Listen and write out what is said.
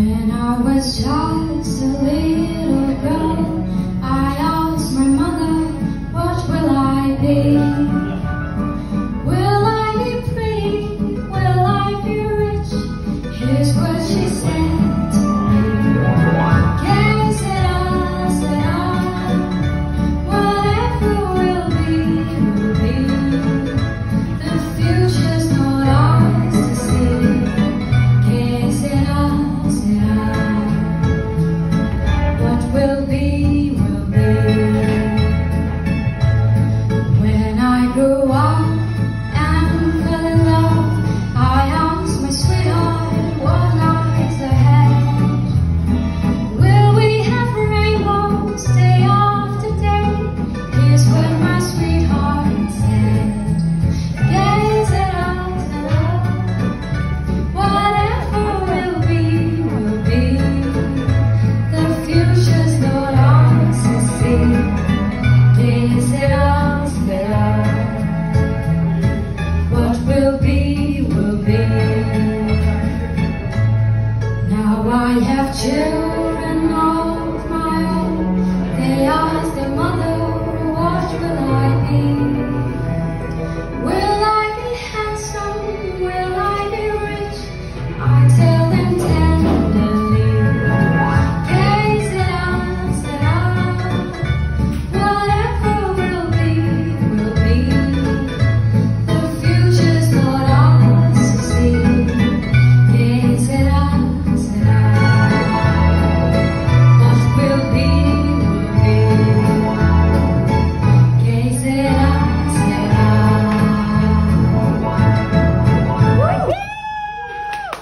When I was just a little girl, I asked my mother, what will I be? 借